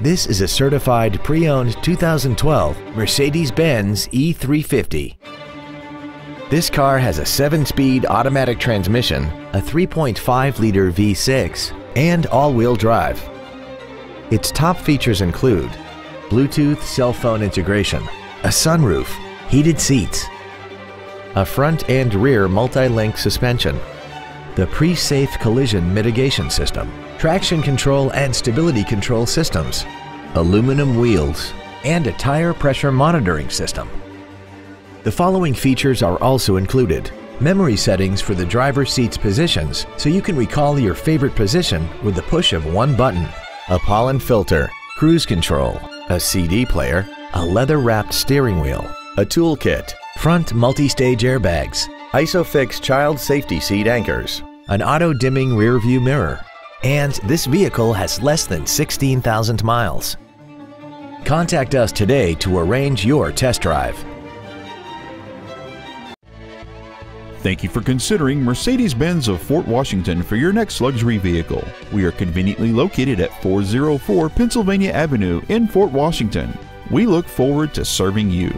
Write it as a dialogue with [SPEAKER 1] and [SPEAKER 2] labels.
[SPEAKER 1] This is a certified pre-owned 2012 Mercedes-Benz E350. This car has a 7-speed automatic transmission, a 3.5-liter V6, and all-wheel drive. Its top features include Bluetooth cell phone integration, a sunroof, heated seats, a front and rear multi-link suspension, the pre-safe collision mitigation system, traction control and stability control systems, aluminum wheels, and a tire pressure monitoring system. The following features are also included. Memory settings for the driver's seat's positions so you can recall your favorite position with the push of one button. A pollen filter, cruise control, a CD player, a leather-wrapped steering wheel, a toolkit, front multi-stage airbags, ISOFIX child safety seat anchors, an auto-dimming rear-view mirror, and this vehicle has less than 16,000 miles. Contact us today to arrange your test drive.
[SPEAKER 2] Thank you for considering Mercedes-Benz of Fort Washington for your next luxury vehicle. We are conveniently located at 404 Pennsylvania Avenue in Fort Washington. We look forward to serving you.